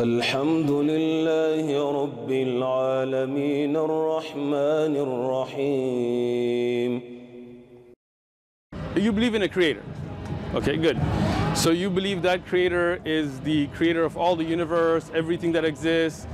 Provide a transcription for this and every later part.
الحمد لله رب العالمين الرحمن الرحيم You believe in a creator. Okay, good. So you believe that creator is the creator of all the universe, everything that exists.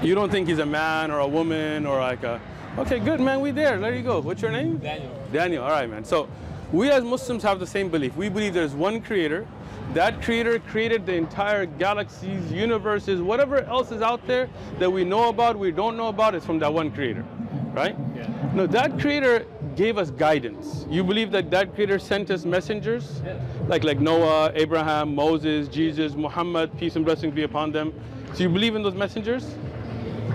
You don't think he's a man or a woman or like a. Okay, good, man. We there. There you go. What's your name? Daniel. Daniel. All right, man. So we as Muslims have the same belief. We believe there's one creator. that creator created the entire galaxies, universes, whatever else is out there that we know about, we don't know about, is from that one creator, right? Yeah. No, that creator gave us guidance. You believe that that creator sent us messengers? Yeah. Like like Noah, Abraham, Moses, Jesus, Muhammad, peace and blessings be upon them. So you believe in those messengers?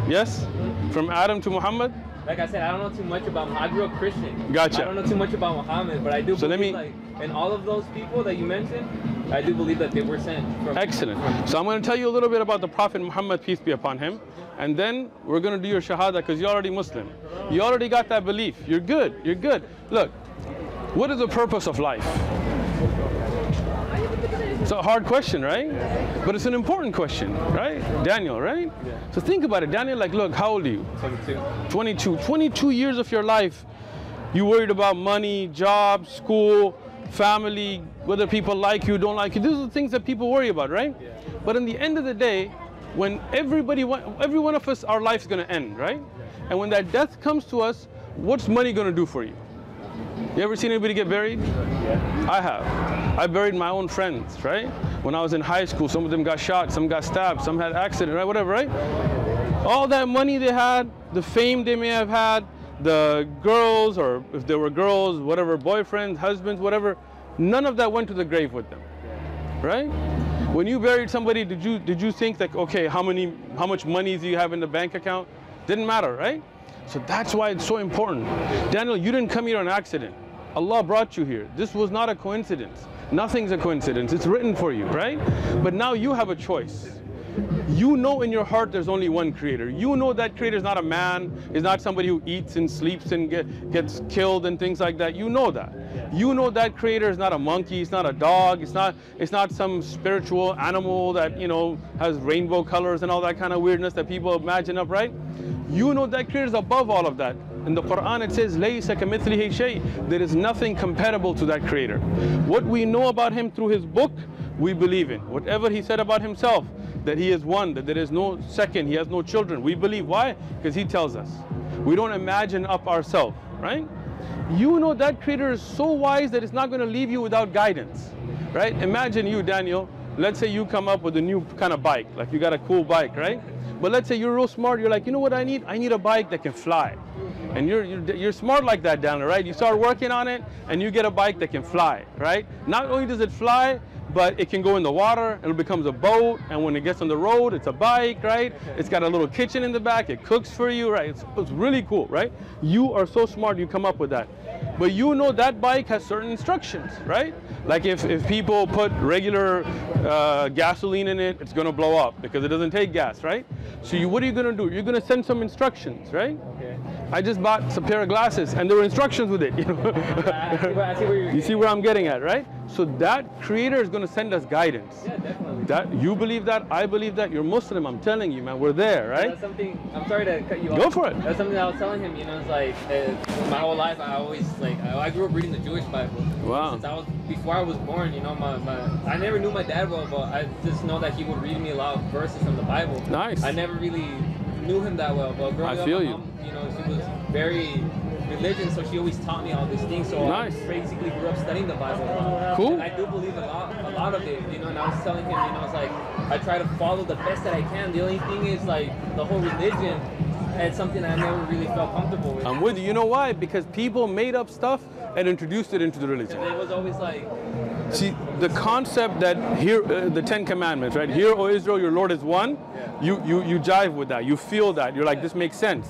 Yes? From Adam to Muhammad? Like I said, I don't know too much about. I grew up Christian. Gotcha. I don't know too much about Muhammad, but I do So let me- like in all of those people that you mentioned, I do believe that they were sent from. Excellent. So I'm going to tell you a little bit about the Prophet Muhammad, peace be upon him. And then we're going to do your Shahada because you're already Muslim. You already got that belief. You're good. You're good. Look, what is the purpose of life? It's a hard question, right? But it's an important question, right? Daniel, right? So think about it. Daniel, like, look, how old are you? 22. 22. 22 years of your life, you worried about money, job, school, family, whether people like you, don't like you. These are the things that people worry about, right? But in the end of the day, when everybody, every one of us, our life's gonna end, right? And when that death comes to us, what's money gonna do for you? You ever seen anybody get buried? Yeah. I have. I buried my own friends, right? When I was in high school, some of them got shot, some got stabbed, some had accident, right? Whatever, right? All that money they had, the fame they may have had, the girls, or if there were girls, whatever, boyfriends, husbands, whatever, none of that went to the grave with them, right? When you buried somebody, did you did you think like, okay, how many, how much money do you have in the bank account? Didn't matter, right? So that's why it's so important. Daniel, you didn't come here on accident. Allah brought you here. This was not a coincidence. Nothing's a coincidence. It's written for you, right? But now you have a choice. You know in your heart there's only one creator. You know that creator is not a man, is not somebody who eats and sleeps and get, gets killed and things like that. You know that. You know that creator is not a monkey, it's not a dog, it's not it's not some spiritual animal that, you know, has rainbow colors and all that kind of weirdness that people imagine up, right? You know that creator is above all of that. In the Quran it says. There is nothing comparable to that creator. What we know about him through his book, we believe in. Whatever he said about himself, that he is one, that there is no second, he has no children. We believe. Why? Because he tells us. We don't imagine up ourselves, right? You know that creator is so wise that it's not going to leave you without guidance, right? Imagine you, Daniel. Let's say you come up with a new kind of bike, like you got a cool bike, right? But let's say you're real smart. You're like, you know what I need? I need a bike that can fly. And you're, you're, you're smart like that, Daniel, right? You start working on it and you get a bike that can fly, right? Not only does it fly, but it can go in the water it becomes a boat. And when it gets on the road, it's a bike, right? It's got a little kitchen in the back. It cooks for you, right? It's, it's really cool, right? You are so smart, you come up with that. But you know that bike has certain instructions, right? Like if, if people put regular uh, gasoline in it, it's gonna blow up because it doesn't take gas, right? So you, what are you gonna do? You're gonna send some instructions, right? I just bought a pair of glasses and there were instructions with it. You, know? I see where- I see you see where I'm getting at, right? So that creator is going to send us guidance. Yeah, definitely. That you believe that, I believe that. You're Muslim. I'm telling you, man. We're there, right? That's something. I'm sorry to cut you off. Go for it. That's something I was telling him. You know, it's like uh, my whole life I always like I, I grew up reading the Jewish Bible. Wow. Since I was before I was born, you know, my, my I never knew my dad well, but I just know that he would read me a lot of verses from the Bible. Nice. I never really knew him that well, but growing I up, feel you. mom, you know, she was very religious, so she always taught me all these things. So Nice. I basically grew up studying the Bible. Cool. And I do believe a lot, a lot of it, you know. And I was telling him, you know, I was like I try to follow the best that I can. The only thing is like the whole religion. It's something I never really felt comfortable with. I'm with you. You know why? Because people made up stuff and introduced it into the religion. it was always like, See, the concept that here, uh, the Ten Commandments, right? Hear, O Israel, your Lord is one. You, you, you jive with that. You feel that. You're like, this makes sense.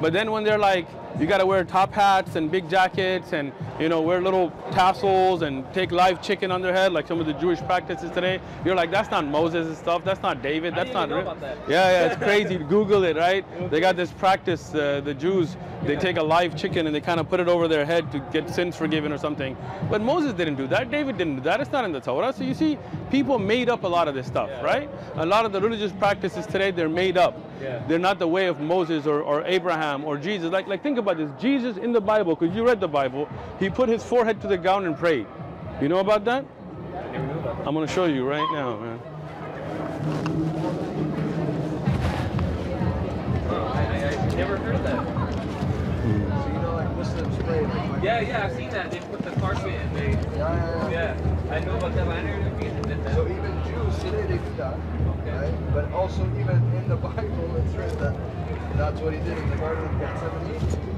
But then when they're like, you got to wear top hats and big jackets and you know wear little tassels and take live chicken on their head like some of the Jewish practices today. You're like, that's not Moses and stuff. That's not David. I That's not. real." about that. Yeah, yeah, it's crazy. Google it, right? They got this practice. Uh, the Jews they take a live chicken and they kind of put it over their head to get sins forgiven or something. But Moses didn't do that. David didn't do that. It's not in the Torah. So you see, people made up a lot of this stuff, Yeah. right? A lot of the religious practices today they're made up. Yeah. They're not the way of Moses or, or Abraham or Jesus. Like, like think about this. Jesus in the Bible, because you read the Bible, he put his forehead to the ground and prayed. You know about that? I never knew about that. I'm gonna show you right now, man. I, I, I never heard of that. So you know, like Muslims pray like my Yeah, yeah, I've seen that. They put the carpet and they. yeah, yeah, yeah. Yeah, I know about that, but I never knew they did that. So even Jews today they do that, Okay. right? But also even in the Bible it's written that that's what he did in the Garden of Gethsemane.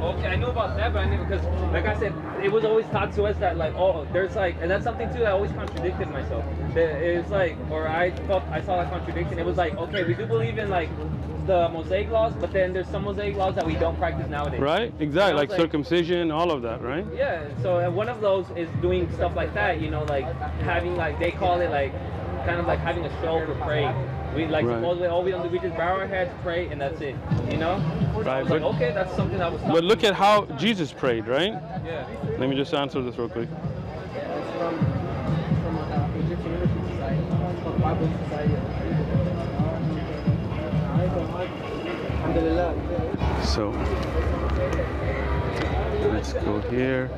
Okay, I know about that, but I never because, like I said, it was always taught to us that like, oh, there's like, and that's something too that I always contradicted myself. That It was like, or I felt I saw that contradiction. It was like, okay, we do believe in like the Mosaic laws, but then there's some Mosaic laws that we don't practice nowadays. Right? Exactly. was Like circumcision, all of that, right? Yeah, so one of those is doing stuff like that, you know, like having like they call it like kind of like having a show for praying. We like Right. supposedly all we don't do, we just bow our heads, pray, and that's it. You know? Right, was like, but- okay, that's something that was. But look at how Jesus prayed, right? Yeah. Let me just answer this real quick. It's from from Egyptian Society, from Bible Society. So let's go here.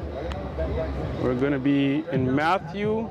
We're going to be in Matthew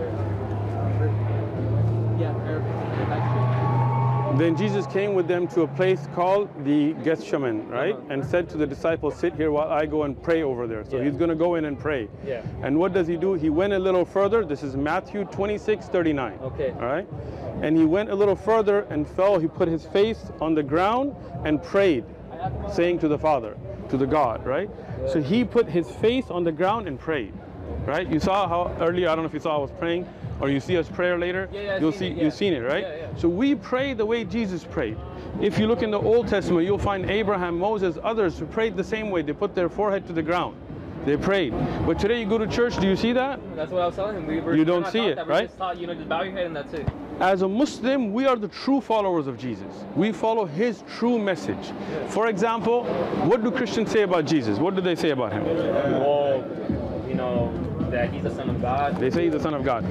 Then Jesus came with them to a place called the Gethsemane, right? Uh-huh. And said to the disciples, Sit here while I go and pray over there. So Yeah. he's going to go in and pray. Yeah. And what does he do? He went a little further. This is Matthew 26 39. Okay. All right. And he went a little further and fell. He put his face on the ground and prayed, saying to the Father, to the God, right? So he put his face on the ground and prayed, right? You saw how earlier, I don't know if you saw I was praying or you see us prayer later. Yeah, yeah, You'll see, it, yeah. you've seen it, right? So we pray the way Jesus prayed. If you look in the Old Testament, you'll find Abraham, Moses, others who prayed the same way. They put their forehead to the ground. They prayed. But today you go to church, do you see that? That's what I was telling him. We were, You don't see it, that. Right? just taught, you know, just bow your head and that's it. As a Muslim, we are the true followers of Jesus. We follow his true message. For example, what do Christians say about Jesus? What do they say about him? Well, you know, that he's the son of God. They say he's the Son of God.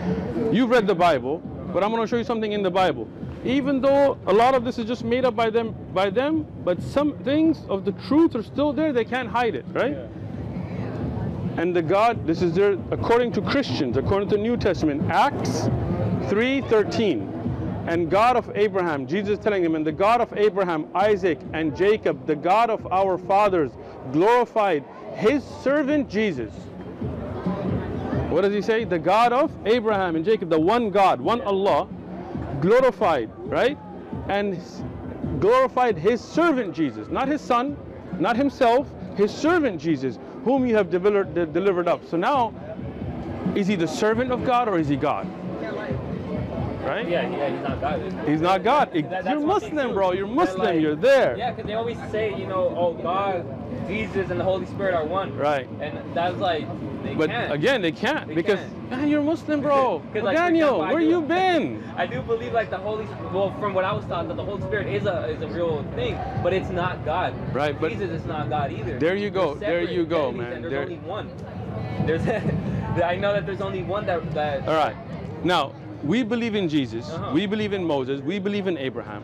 You've read the Bible, but I'm going to show you something in the Bible. Even though a lot of this is just made up by them, by them, but some things of the truth are still there. They can't hide it, right? And the God, this is their, according to Christians, according to the New Testament, Acts 3:13. And God of Abraham, Jesus is telling him, and the God of Abraham, Isaac, and Jacob, the God of our fathers, glorified his servant Jesus. What does he say? The God of Abraham and Jacob, the one God, one Allah, glorified, right? And glorified his servant Jesus, not his son, not himself, his servant Jesus, whom you have delivered, delivered up. So now, is he the servant of God or is he God? Right? Yeah, yeah, he's not God. He's not God. That- You're Muslim, bro. You're Muslim. like- You're there. Yeah, because they always say, you know, oh, God, Jesus, and the Holy Spirit are one. Right. And that's like, they But can't. again, they can't They because can't. man, you're Muslim, bro. 'Cause, like, Daniel, example, where do- you been? I do believe like the Holy well from what I was taught that the Holy Spirit is a is a real thing, but it's not God. Right, but- Jesus is not God either. There you go, there you go, man. There's There- only one. There's I know that there's only one that that All right. Now, we believe in Jesus, Uh-huh. we believe in Moses, we believe in Abraham.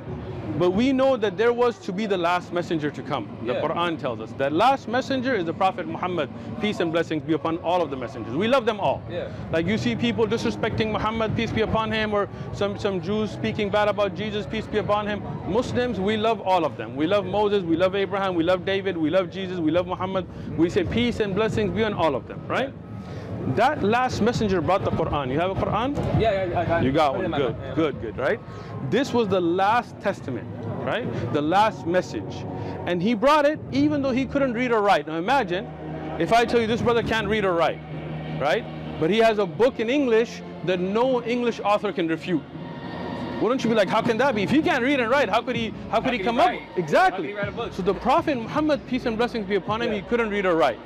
But we know that there was to be the last messenger to come. The Yeah. Quran tells us that last messenger is the Prophet Muhammad. Peace and blessings be upon all of the messengers. We love them all. Yeah. Like you see people disrespecting Muhammad, peace be upon him, or some, some Jews speaking bad about Jesus, peace be upon him. Muslims, we love all of them. We love Moses, we love Abraham, we love David, we love Jesus, we love Muhammad. We say peace and blessings be on all of them, right? That last messenger brought the Quran. You have a Quran? Yeah, yeah, I got You got Put it in one. Good, yeah. good, good, right? This was the last testament, right? The last message. And he brought it even though he couldn't read or write. Now imagine if I tell you this brother can't read or write, right? But he has a book in English that no English author can refute. Wouldn't you be like, how can that be? If he can't read and write, how could he how could he could he come up? How Exactly. he a book? So the Prophet Muhammad, peace and blessings be upon him, he couldn't read or write.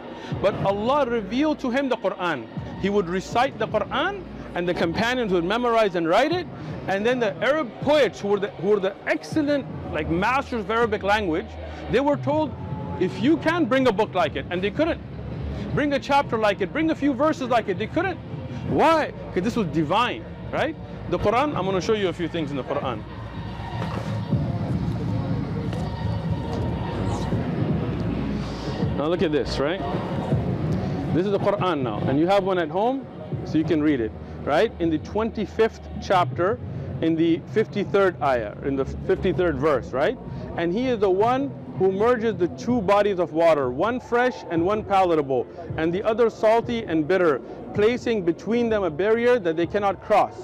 But Allah revealed to him the Quran. He would recite the Quran and the companions would memorize and write it. And then the Arab poets who were the, who were the excellent like masters of Arabic language, they were told, if you can bring a book like it, and they couldn't. Bring a chapter like it, bring a few verses like it, they couldn't. Why? Because this was divine, right? The Quran, I'm going to show you a few things in the Quran. Now look at this, right? This is the Quran now, and you have one at home, so you can read it, right? In the 25th chapter, in the 53rd ayah, in the 53rd verse, right? And he is the one who merges the two bodies of water, one fresh and one palatable, and the other salty and bitter, placing between them a barrier that they cannot cross.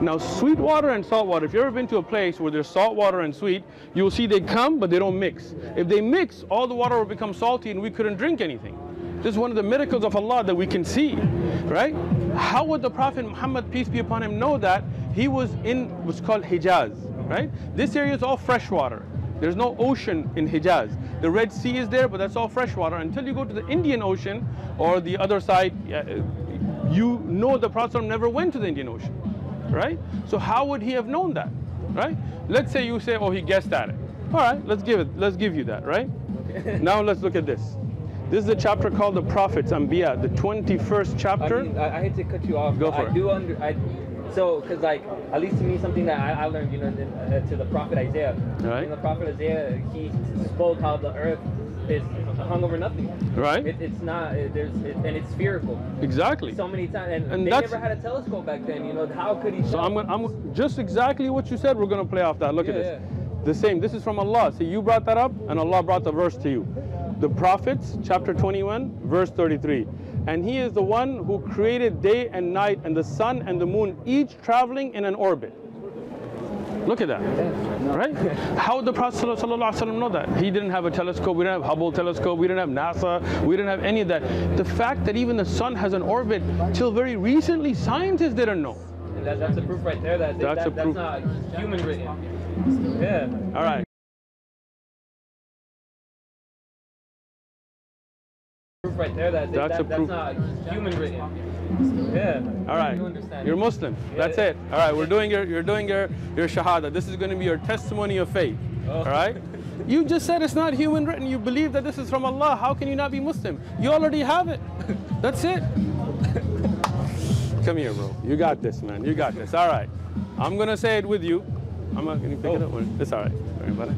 Now, sweet water and salt water, if you've ever been to a place where there's salt water and sweet, you'll see they come, but they don't mix. If they mix, all the water will become salty and we couldn't drink anything. This is one of the miracles of Allah that we can see, right? How would the Prophet Muhammad, peace be upon him, know that he was in what's called Hijaz, right? This area is all fresh water. There's no ocean in Hijaz. The Red Sea is there, but that's all fresh water. Until you go to the Indian Ocean or the other side, you know the Prophet never went to the Indian Ocean right? So how would he have known that, right? Let's say you say, oh, he guessed at it. All right, let's give it. Let's give you that, right? Okay. now let's look at this. This is a chapter called the Prophets, Anbiya, the 21st I, chapter. mean, I, I hate to cut you off. Go for I it. do under. I, so, because like at least to me, something that I, I learned, you know, in, uh, to the prophet Isaiah. Right. The prophet Isaiah, he spoke how the earth is hung over nothing. Right. It, it's not. It, there's it, and it's spherical. Exactly. So many times, and, And they never had a telescope back then. You know, how could he? So? I'm, gonna, I'm just exactly what you said. We're going to play off that. Look at Yeah, this. The same. This is from Allah. See, you brought that up, and Allah brought the verse to you. The Prophets, chapter 21, verse 33. And He is the one who created day and night, and the sun and the moon, each traveling in an orbit. Look at that, right? How would the Prophet ﷺ know that? He didn't have a telescope, we didn't have Hubble telescope, we didn't have NASA, we didn't have any of that. The fact that even the sun has an orbit, till very recently, scientists didn't know. And that, that's a proof right there that, That's that that's not human written. Yeah. All right. Proof right there that, That's that, a that's proof. not human written. Yeah. All right. You understand. You're Muslim. That's it. All right. We're doing your. You're doing your your shahada. This is going to be your testimony of faith. Oh. All right. You just said it's not human written. You believe that this is from Allah. How can you not be Muslim? You already have it. That's it. Come here, bro. You got this, man. You got this. All right. I'm gonna say it with you. I'm not gonna pick it up. Oh. It's all right. Sorry about it.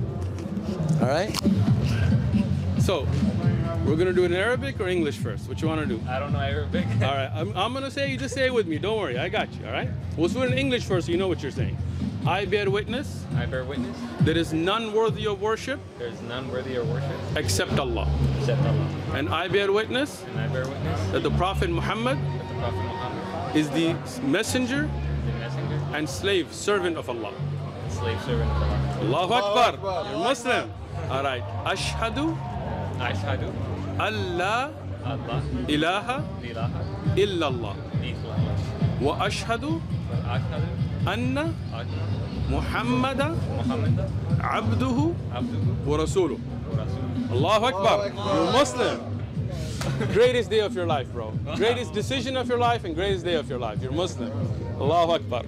All right. So, we're gonna do it in Arabic or English first. What you wanna do? I don't know Arabic. All right, I'm, I'm gonna say you just say it with me. Don't worry, I got you. All right. We'll do it in English first, so you know what you're saying. I bear witness I bear witness. there is none worthy of worship There's none worthy of worship except Allah, except Allah. and I bear witness And I bear witness that the Prophet Muhammad that the Prophet Muhammad is the messenger the messenger and slave servant of Allah. and slave servant of Allah. Allahu Allahu Akbar. Akbar. You're Muslim. All right. Ashhadu Ashhadu Allah Allah ilaha ilaha illallah illallah. wa ashhadu Wa ashhadu anna anna Muhammadan Muhammadan abduhu abduhu wa rasuluh. wa rasuluh. Allahu Akbar. Allahu Akbar. You're Muslim. greatest day of your life, bro. Greatest decision of your life and greatest day of your life. You're Muslim. Allahu Akbar.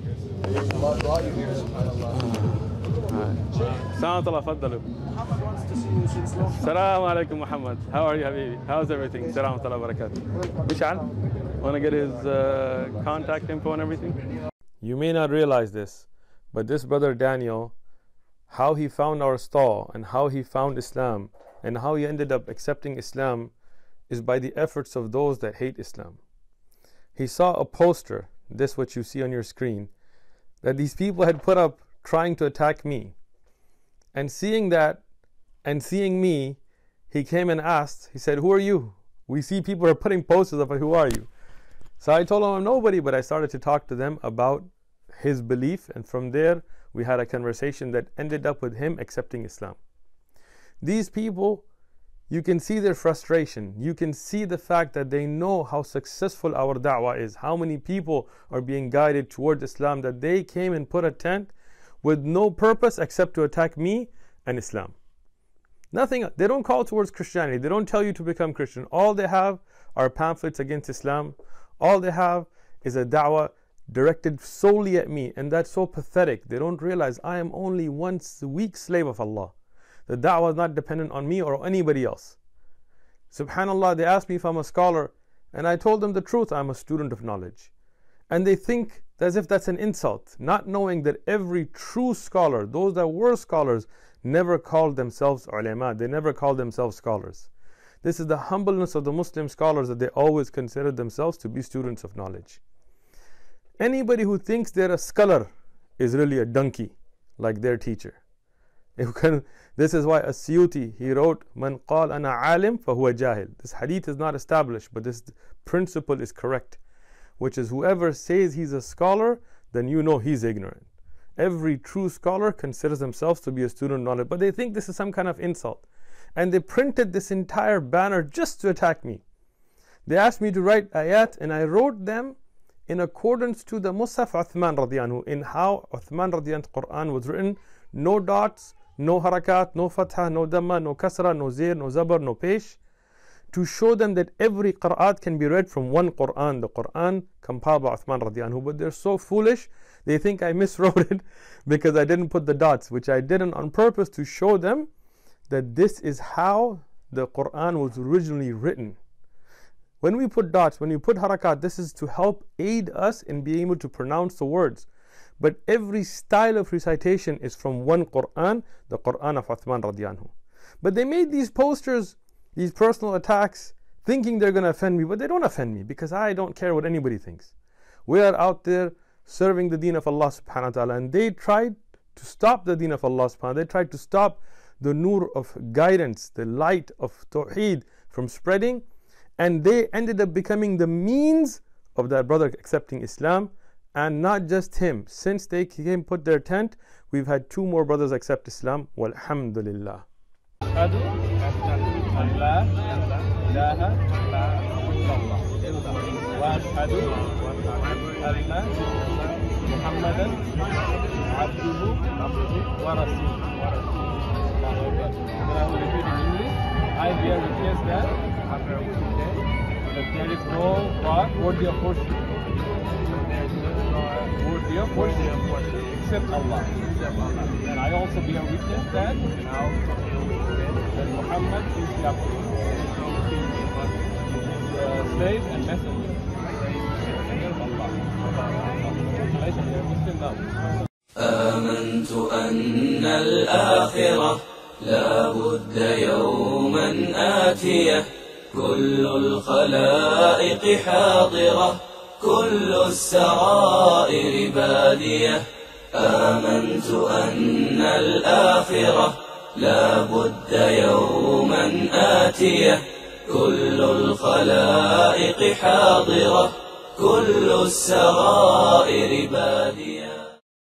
Allah brought you here, subhanAllah. Salam Allah, faddalu. Salam alaikum Muhammad. How are you, Habibi? How's everything? Salam Allah barakatuh. Vishal, want to get his uh, contact info and everything? You may not realize this, but this brother Daniel, how he found our stall and how he found Islam and how he ended up accepting Islam is by the efforts of those that hate Islam. He saw a poster, this what you see on your screen, that these people had put up trying to attack me. And seeing that and seeing me, he came and asked, he said, Who are you? We see people are putting posters up, who are you? So I told him I'm nobody, but I started to talk to them about his belief, and from there we had a conversation that ended up with him accepting Islam. These people, you can see their frustration. You can see the fact that they know how successful our da'wah is, how many people are being guided toward Islam, that they came and put a tent with no purpose except to attack me and Islam. Nothing, they don't call towards Christianity. They don't tell you to become Christian. All they have are pamphlets against Islam. All they have is a da'wah directed solely at me. And that's so pathetic. They don't realize I am only one weak slave of Allah. The da'wah is not dependent on me or anybody else. Subhanallah, they asked me if I'm a scholar, and I told them the truth I'm a student of knowledge. And they think as if that's an insult, not knowing that every true scholar, those that were scholars, never called themselves ulama, they never called themselves scholars. This is the humbleness of the Muslim scholars that they always considered themselves to be students of knowledge. Anybody who thinks they're a scholar is really a donkey, like their teacher. This is why As-Suyuti, he wrote, Man qal ana alim fahuwa jahil. This hadith is not established, but this principle is correct, which is whoever says he's a scholar, then you know he's ignorant. Every true scholar considers themselves to be a student of knowledge, but they think this is some kind of insult. And they printed this entire banner just to attack me. They asked me to write ayat, and I wrote them in accordance to the Mushaf Uthman radiyanhu, in how Uthman radiyanhu Quran was written, no dots, no harakat, no fatha, no dhamma, no kasra, no zir, no zabar, no pesh, to show them that every qira'at can be read from one Quran, the Quran compiled by Uthman radiyanhu. But they're so foolish, they think I miswrote it because I didn't put the dots, which I didn't on purpose to show them that this is how the Quran was originally written. When we put dots, when you put harakat, this is to help aid us in being able to pronounce the words. But every style of recitation is from one Quran, the Quran of Uthman radiyanhu. But they made these posters, these personal attacks, thinking they're going to offend me, but they don't offend me because I don't care what anybody thinks. We are out there serving the deen of Allah subhanahu wa ta'ala, and they tried to stop the deen of Allah subhanahu wa ta'ala. They tried to stop the nur of guidance, the light of tawheed from spreading, and they ended up becoming the means of that brother accepting Islam and not just him. Since they came put their tent, we've had two more brothers accept Islam. Walhamdulillah. واشهد ان محمدا عبده ورسوله I bear witness that that there is no God worthy of worship worthy of worship except Allah. And I also bear witness that Muhammad is the slave and messenger. آمنت أن الآخرة لا بد يوما آتية كل الخلائق حاضرة كل السرائر بادية آمنت أن الآخرة لا بد يوما آتية. كل الخلائق حاضرة. كل السرائر بادية.